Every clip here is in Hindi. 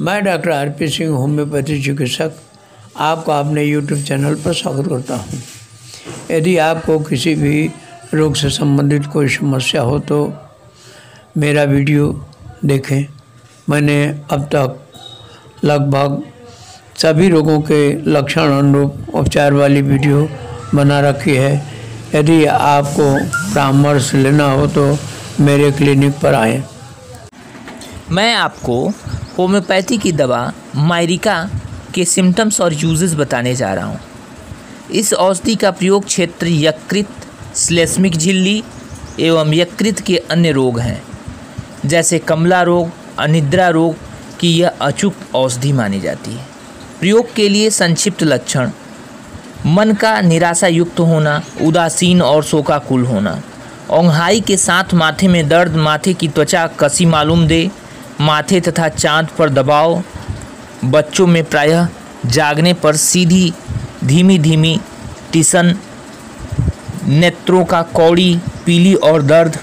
मैं doctor R P Singh, homeopathy चिकित्सक। आपका अपने यूट्यूब चैनल पर स्वागत करता हूँ। यदि आपको किसी भी रोग से संबंधित कोई समस्या हो तो मेरा वीडियो देखें। मैंने अब तक लगभग सभी रोगों के लक्षण अनुरूप उपचार वाली वीडियो बना रखी है। यदि आपको परामर्श लेना हो तो मेरे क्लिनिक पर आएँ। मैं आपको होम्योपैथी की दवा मायरिका के सिम्टम्स और यूजेस बताने जा रहा हूँ। इस औषधि का प्रयोग क्षेत्र यकृत श्लेष्मिक झिल्ली एवं यकृत के अन्य रोग हैं, जैसे कमला रोग, अनिद्रा रोग की यह अचूक औषधि मानी जाती है। प्रयोग के लिए संक्षिप्त लक्षण, मन का निराशा युक्त होना, उदासीन और शोकाकुल होना ओंघाई के साथ माथे में दर्द, माथे की त्वचा कसी मालूम दे माथे तथा चाँद पर दबाव, बच्चों में प्रायः जागने पर सीधी धीमी धीमी टिसन, नेत्रों का कौड़ी, पीली और दर्द।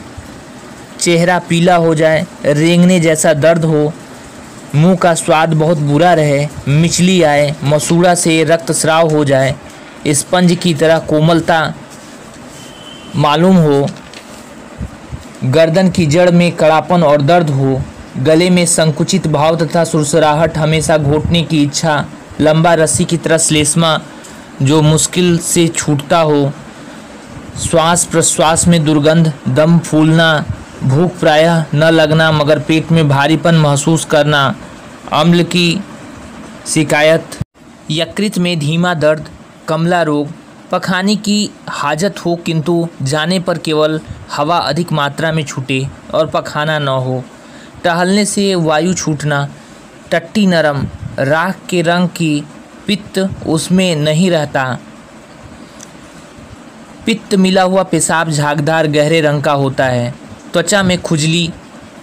चेहरा पीला हो जाए, रेंगने जैसा दर्द हो, मुँह का स्वाद बहुत बुरा रहे, मिचली आए, मसूड़ा से रक्तस्राव हो जाए, स्पंज की तरह कोमलता मालूम हो, गर्दन की जड़ में कड़ापन और दर्द हो। गले में संकुचित भाव तथा सुरसराहट हमेशा घोटने की इच्छा, लंबा रस्सी की तरह श्लेष्मा, जो मुश्किल से छूटता हो। श्वास प्रश्वास में दुर्गंध, दम फूलना, भूख प्रायः न लगना, मगर पेट में भारीपन महसूस करना, अम्ल की शिकायत। यकृत में धीमा दर्द, कमला रोग, पखाने की हाजत हो, किंतु जाने पर केवल हवा अधिक मात्रा में छूटे और पखाना न हो। टहलने से वायु छूटना, टट्टी नरम, राख के रंग की पित्त उसमें नहीं रहता। पित्त मिला हुआ पेशाब झागदार गहरे रंग का होता है। त्वचा में खुजली,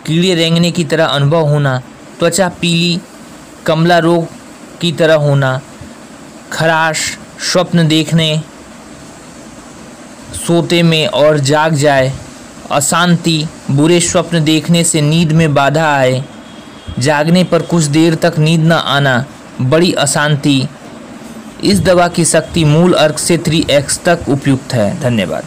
कीड़े रेंगने की तरह अनुभव होना, त्वचा पीली, कमला रोग की तरह होना, खराश, स्वप्न देखने, सोते में और जाग जाए, अशांति बुरे स्वप्न देखने से नींद में बाधा आए। जागने पर कुछ देर तक नींद न आना बड़ी अशांति। इस दवा की शक्ति मूल अर्क से थ्री एक्स तक उपयुक्त है। धन्यवाद।